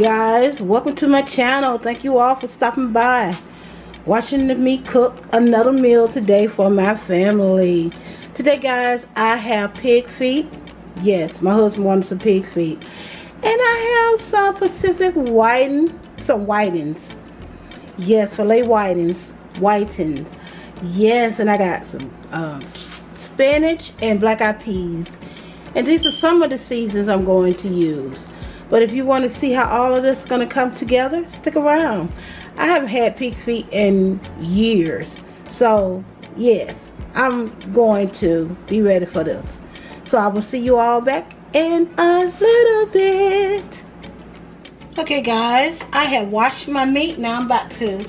guys. Welcome to my channel. Thank you all for stopping by. Watching me cook another meal today for my family. Today guys I have pig feet. Yes my husband wanted some pig feet. And I have some Pacific whiting some whitings yes filet whitings whitings yes and I got some um, spinach and black eyed peas. And these are some of the seasons I'm going to use but if you want to see how all of this is going to come together, stick around. I haven't had pig feet in years. So, yes, I'm going to be ready for this. So I will see you all back in a little bit. Okay, guys, I have washed my meat. Now I'm about to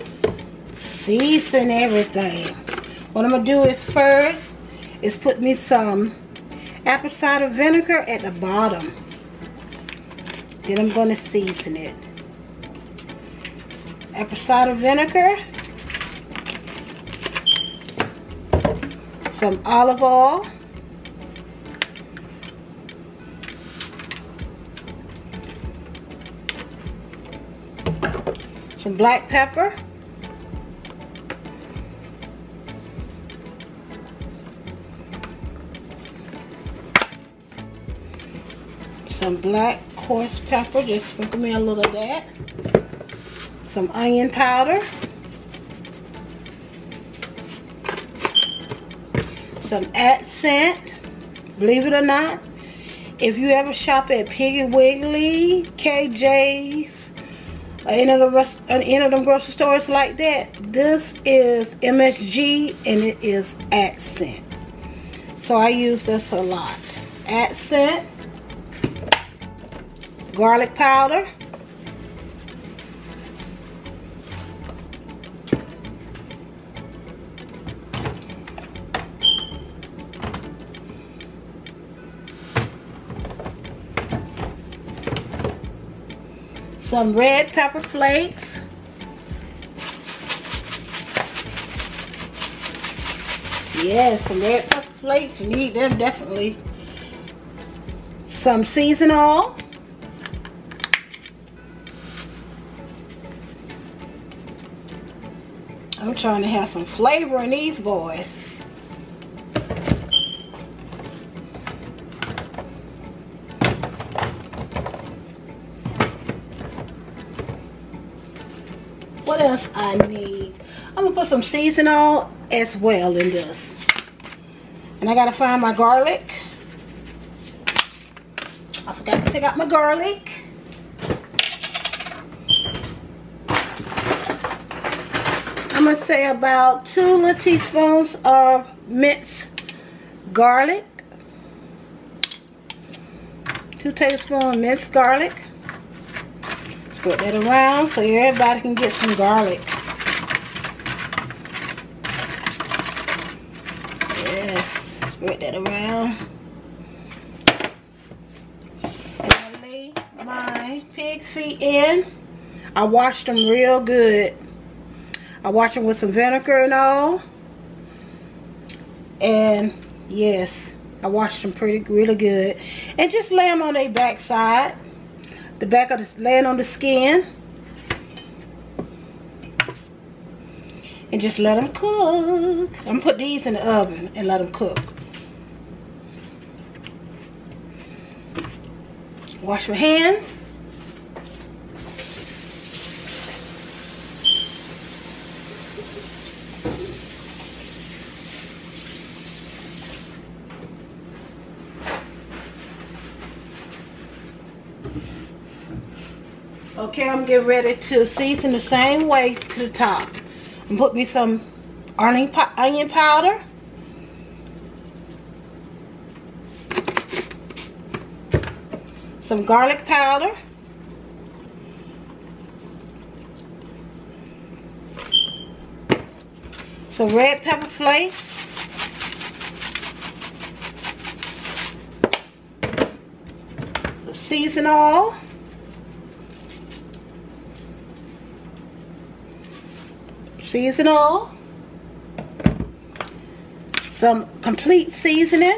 season everything. What I'm going to do is first is put me some apple cider vinegar at the bottom. Then I'm going to season it. Apple cider vinegar. Some olive oil. Some black pepper. Some black coarse pepper, just sprinkle me a little of that. Some onion powder. Some accent. Believe it or not, if you ever shop at Piggly Wiggly, KJ's, or any of, the rest, any of them grocery stores like that, this is MSG and it is accent. So I use this a lot. Accent garlic powder. Some red pepper flakes. Yes, some red pepper flakes. You need them definitely. Some Season All. I'm trying to have some flavor in these boys. What else I need? I'm gonna put some Season All as well in this. And I gotta find my garlic. I forgot to take out my garlic. To say about two little teaspoons of minced garlic. Two tablespoons minced garlic. Spread that around so everybody can get some garlic. Yes, spread that around. I lay my pig feet in. I washed them real good. I wash them with some vinegar and all. And yes, I washed them pretty really good. And just lay them on their back side. The back of the laying on the skin. And just let them cook. I'm gonna put these in the oven and let them cook. Wash my hands. Okay, I'm getting ready to season the same way to the top. And put me some onion, onion powder. Some garlic powder. Some red pepper flakes. Season all. Season All, some complete seasoning,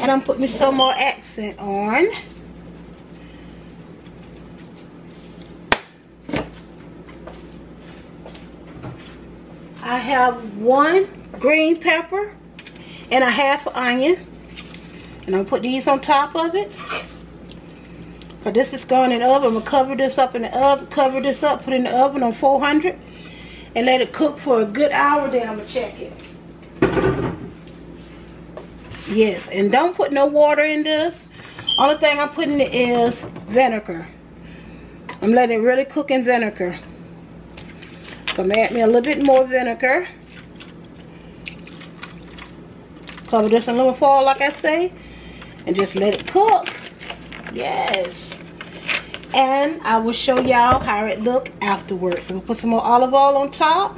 and I'm putting some more accent on. I have one green pepper and a half onion. And I'll put these on top of it. But this is going in the oven. I'm going to cover this up in the oven, cover this up, put it in the oven on 400 and let it cook for a good hour. Then I'm going to check it. Yes, and don't put no water in this. Only thing I'm putting it is vinegar. I'm letting it really cook in vinegar. So I'm add me a little bit more vinegar. Cover this in aluminum foil like I say. And just let it cook. Yes. And I will show y'all how it look afterwards. So we'll put some more olive oil on top.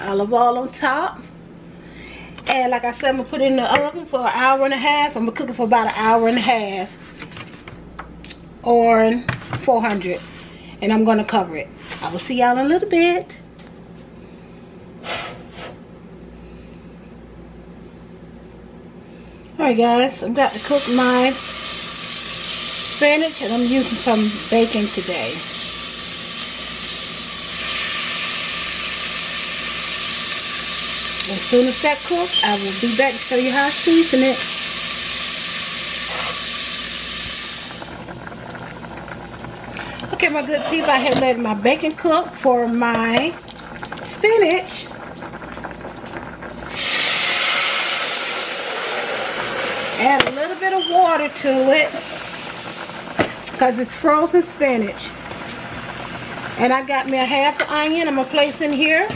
Olive oil on top. And like I said, I'm going to put it in the oven for an hour and a half. I'm going to cook it for about an hour and a half. Or 400 and I'm gonna cover it. I will see y'all in a little bit. Alright guys, I'm about to cook my spinach and I'm using some bacon today. As soon as that cooks, I will be back to show you how I season it. Okay, my good people, I have let my bacon cook for my spinach. Add a little bit of water to it because it's frozen spinach. And I got me a half onion I'm going to place in here.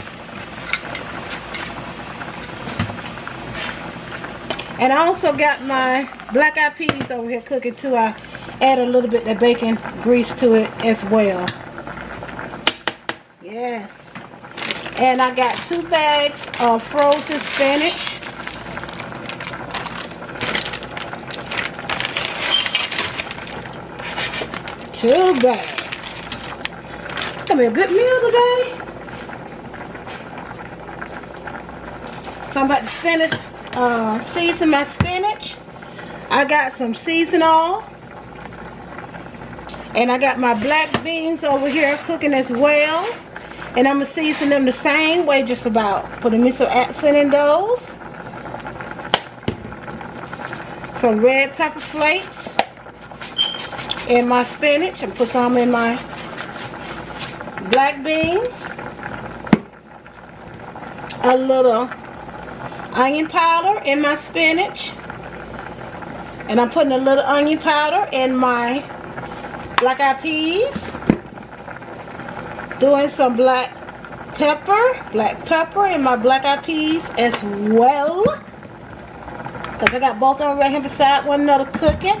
And I also got my black eyed peas over here cooking too. I add a little bit of bacon grease to it as well. Yes. And I got two bags of frozen spinach. Two bags. It's to be a good meal today. I'm about to finish uh, season my spinach. I got some Season All and I got my black beans over here cooking as well. And I'm going to season them the same way, just about. Putting me some accent in those. Some red pepper flakes. And my spinach. And put some in my black beans. A little onion powder in my spinach. And I'm putting a little onion powder in my black eyed peas. Doing some black pepper, black pepper in my black eyed peas as well. Because I got both them right here beside one another cooking.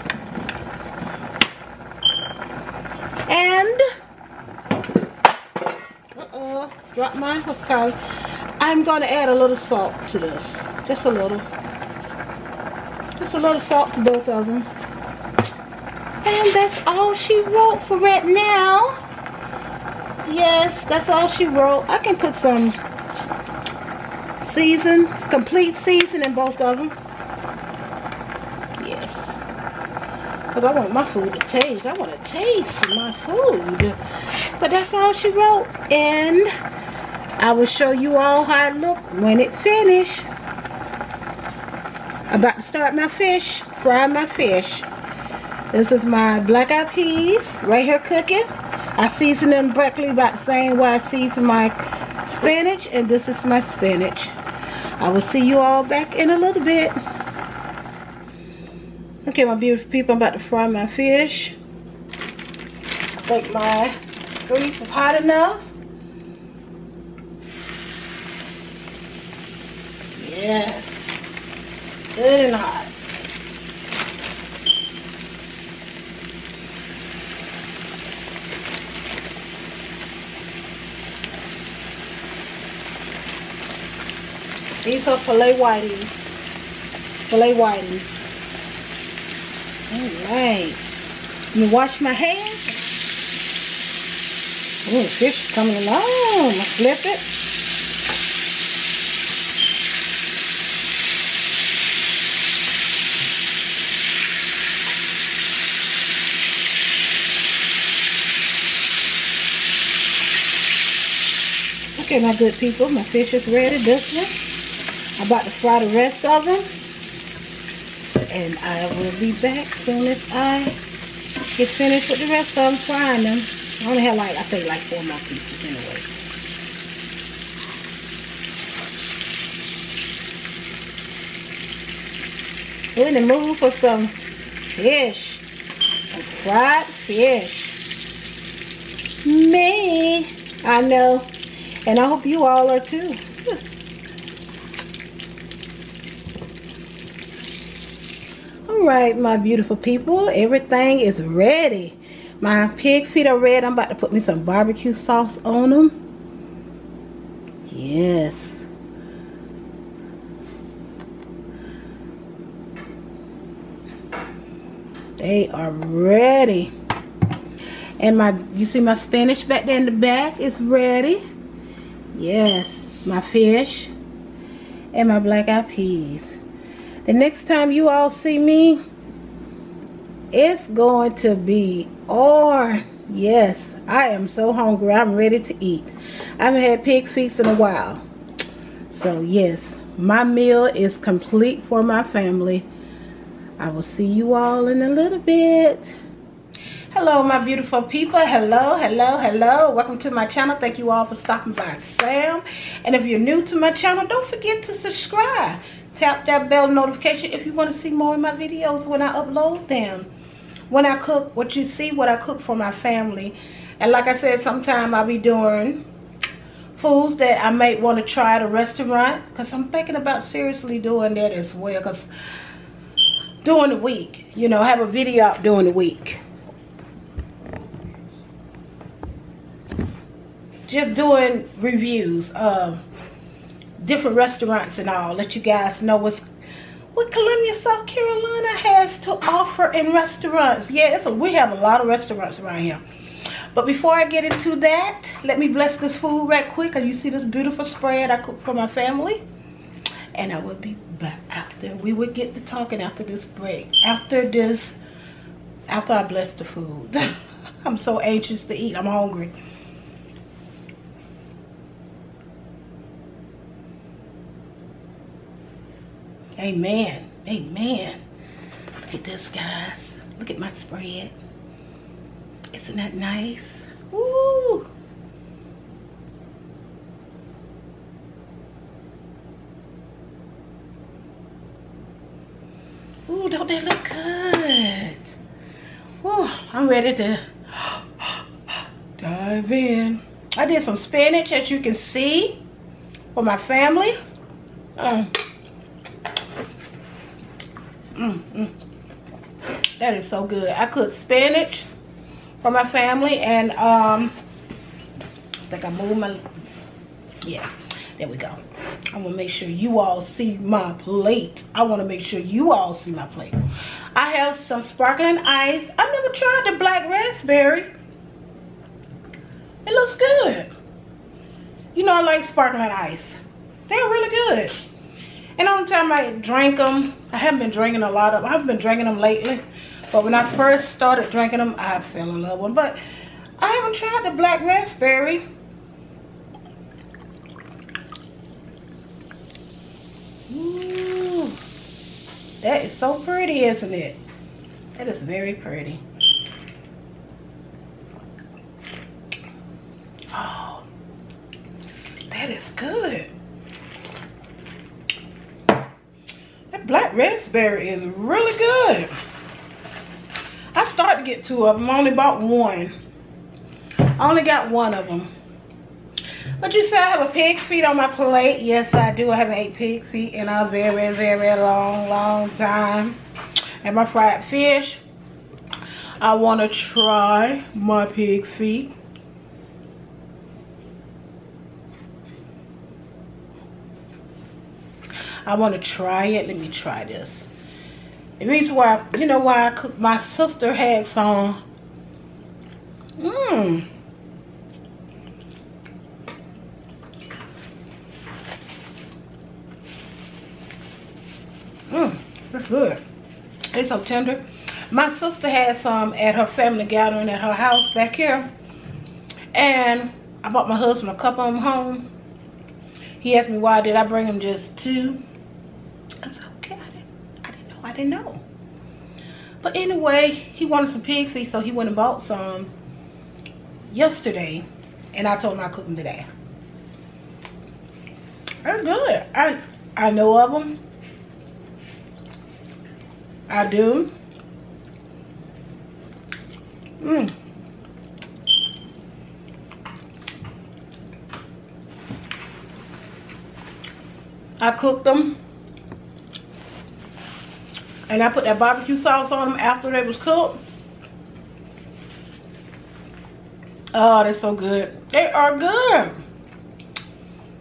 And, uh-oh, drop my, what's called, I'm going to add a little salt to this. Just a little. Just a little salt to both of them. And that's all she wrote for right now. Yes, that's all she wrote. I can put some season, complete season in both of them. Yes. Because I want my food to taste. I want to taste my food. But that's all she wrote. And I will show you all how it look when it finish. About to start my fish, fry my fish. This is my black eyed peas right here cooking. I season them directly about the same way I season my spinach. And this is my spinach. I will see you all back in a little bit. Okay, my beautiful people, I'm about to fry my fish. I think my grease is hot enough. Yes. Good and hot. These are filet whiteys. Filet whiteys. Alright. Let me wash my hands. Oh, the fish is coming along. Flip it. Okay, my good people, my fish is ready, this one. I'm about to fry the rest of them. And I will be back soon as I get finished with the rest of them frying them. I only have like, I think like four more pieces anyway. We're in the mood for some fish. Some fried fish. Me. I know. And I hope you all are too. all right, my beautiful people. Everything is ready. My pig feet are red. I'm about to put me some barbecue sauce on them. Yes. They are ready. And my, you see my spinach back there in the back is ready. Yes, my fish and my black eyed peas. The next time you all see me, it's going to be or yes, I am so hungry. I'm ready to eat. I haven't had pig feet in a while. So yes, my meal is complete for my family. I will see you all in a little bit. Hello, my beautiful people. Hello, hello, hello. Welcome to my channel. Thank you all for stopping by Sam. And if you're new to my channel, don't forget to subscribe. Tap that bell notification if you want to see more of my videos when I upload them. When I cook, what you see, what I cook for my family. And like I said, sometime I'll be doing foods that I may want to try at a restaurant. Because I'm thinking about seriously doing that as well. Because during the week, you know, have a video out during the week. Just doing reviews of different restaurants and all. Let you guys know what's what Columbia, South Carolina has to offer in restaurants. Yeah, a, we have a lot of restaurants around here. But before I get into that, let me bless this food right quick. As you see this beautiful spread I cooked for my family. And I will be back after. We will get to talking after this break. After this, after I bless the food. I'm so anxious to eat. I'm hungry. Amen. Amen. Look at this, guys. Look at my spread. Isn't that nice? Woo! Ooh, don't that look good? Ooh, I'm ready to dive in. I did some spinach, as you can see, for my family. Um, Mm, mm. That is so good. I cooked spinach for my family and um, I think I moved my, yeah, there we go. I want to make sure you all see my plate. I want to make sure you all see my plate. I have some sparkling ice. I've never tried the black raspberry. It looks good. You know I like sparkling ice. They're really good. And on time I drank them, I haven't been drinking a lot of them. I haven't been drinking them lately. But when I first started drinking them, I fell in love with them. But I haven't tried the black raspberry. Ooh, that is so pretty, isn't it? That is very pretty. Oh, that is good. Black raspberry is really good. I started to get two of them. I only bought one. I only got one of them. But you say I have a pig feet on my plate. Yes, I do. I haven't ate pig feet in a very, very long, long time. And my fried fish. I want to try my pig feet. I want to try it. Let me try this. The reason why, you know why I cook, my sister had some. Mmm. Mmm, that's good. It's so tender. My sister had some at her family gathering at her house back here. And I bought my husband a couple of them home. He asked me why did I bring him just two. I said, okay, I didn't, I didn't know. But anyway, he wanted some pig feet, so he went and bought some yesterday. And I told him I cooked them today. They're good. I I know of them. I do. Mmm. I cooked them. And I put that barbecue sauce on them after they was cooked. Oh, they're so good. They are good.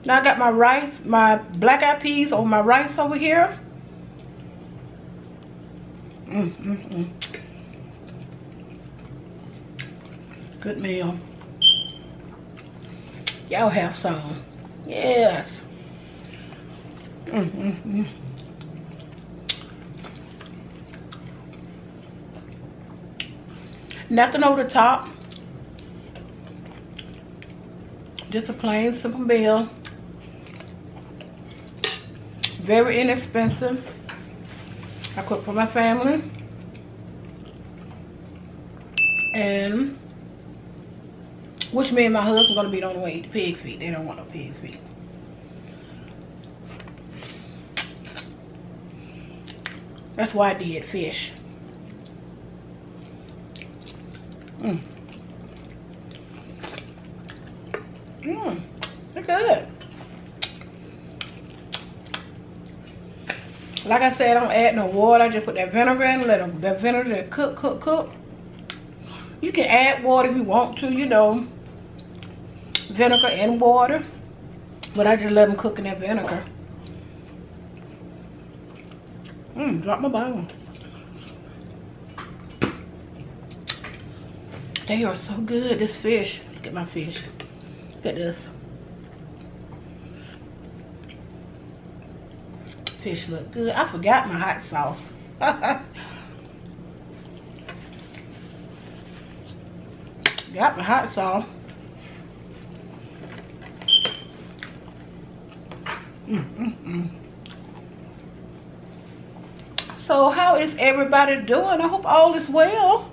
Now I got my rice, my black eyed peas on my rice over here. Mm, mm, mm. Good meal. Y'all have some. Yes. Mm, mm, mm. Nothing over the top. Just a plain, simple meal. Very inexpensive. I cook for my family. And which me and my husband gonna be the way to eat pig feet. They don't want no pig feet. That's why I did fish. Mmm. They're good. Like I said, I don't add no water. I just put that vinegar in, let them, that vinegar cook, cook, cook. You can add water if you want to, you know. Vinegar and water. But I just let them cook in that vinegar. Mmm, drop my bone. They are so good, this fish. Look at my fish. At this. Fish look good. I forgot my hot sauce. Got my hot sauce. Mm, mm, mm. So how is everybody doing? I hope all is well.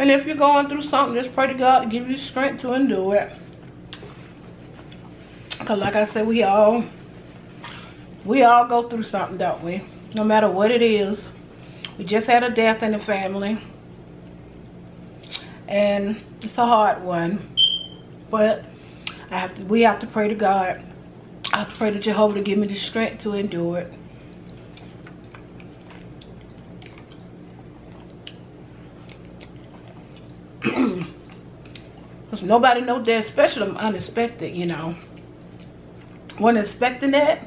And if you're going through something, just pray to God to give you strength to endure it. Because like I said, we all, we all go through something, don't we? No matter what it is. We just had a death in the family. And it's a hard one. But I have to, we have to pray to God I pray to Jehovah to give me the strength to endure it. Nobody knows that, especially unexpected, you know. Wasn't expecting that.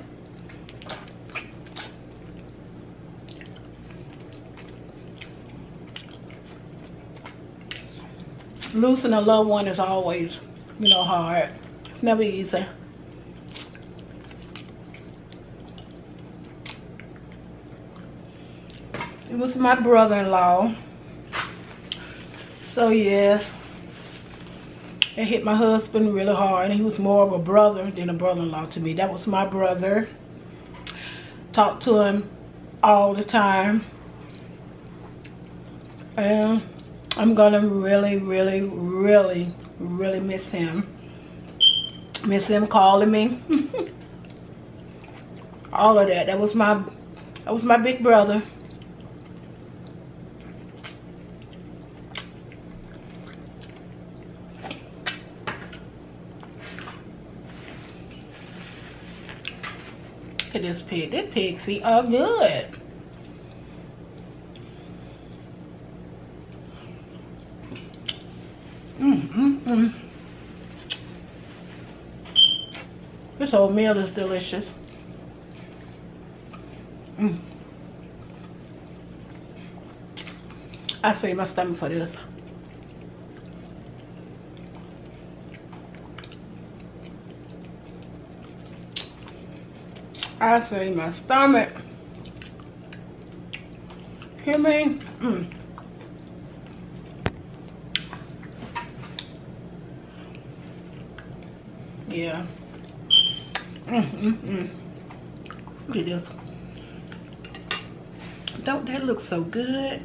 Losing a loved one is always, you know, hard. It's never easy. It was my brother-in-law. So yes, it hit my husband really hard. He was more of a brother than a brother-in-law to me. That was my brother. Talked to him all the time. And I'm gonna really, really, really, really miss him. Miss him calling me. all of that. That was my that was my big brother. At this pig. This pig feet are uh, good. Mmm, mmm, mmm. This old meal is delicious. Mm. I save my stomach for this. I save my stomach. Hear me? Mm. Yeah. Mm, mm, mm. Look at this. Don't that look so good?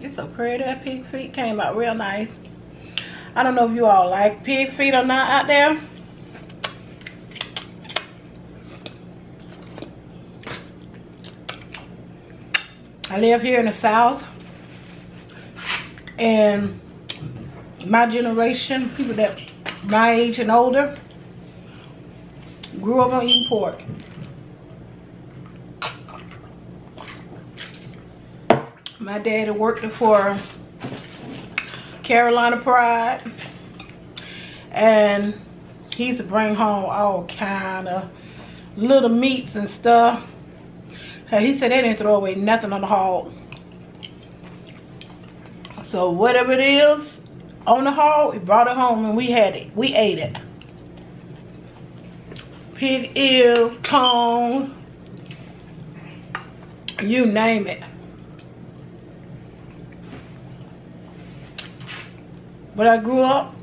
It's so pretty. That pig feet came out real nice. I don't know if you all like pig feet or not out there. I live here in the South. And my generation, people that my age and older, grew up on eating pork. My daddy worked for Carolina Pride. And he used to bring home all kind of little meats and stuff. He said they didn't throw away nothing on the hog. So whatever it is on the hog, we brought it home and we had it. We ate it. Pig ears, tongue, you name it. But I grew up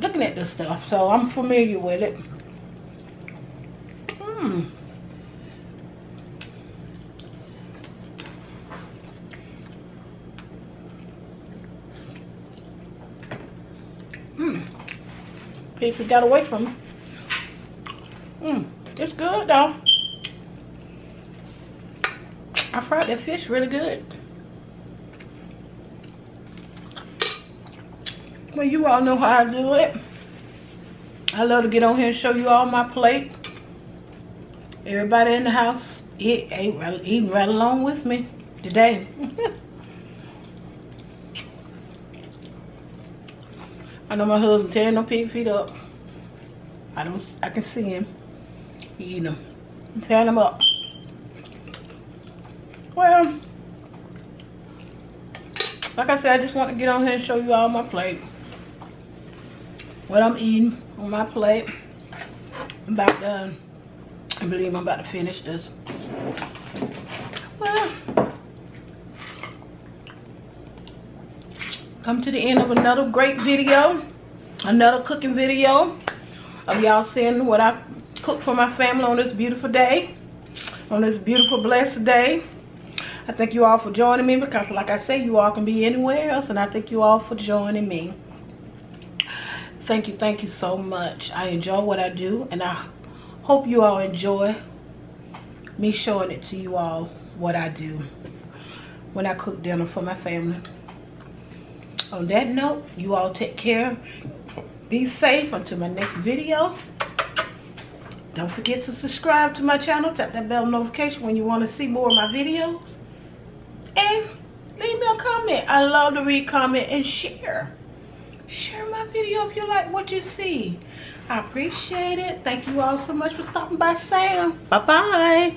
looking at this stuff, so I'm familiar with it. People got away from me. Hmm. It's good though. I fried that fish really good. Well, you all know how I do it. I love to get on here and show you all my plate. Everybody in the house eat, eat, eat right along with me today. I know my husband tearing them pig feet up. I don't, I can see him He eating them, tearing them up. Well, like I said, I just want to get on here and show you all my plate. What I'm eating on my plate. I'm about done. I believe I'm about to finish this. Well, come to the end of another great video another cooking video of y'all seeing what I cooked for my family on this beautiful day on this beautiful blessed day. I thank you all for joining me because like I say you all can be anywhere else and I thank you all for joining me. Thank you thank you so much. I enjoy what I do and I hope you all enjoy me showing it to you all what I do when I cook dinner for my family on that note, you all take care. Be safe until my next video. Don't forget to subscribe to my channel. Tap that bell notification when you want to see more of my videos. And leave me a comment. I love to read, comment, and share. Share my video if you like what you see. I appreciate it. Thank you all so much for stopping by Sam. Bye-bye.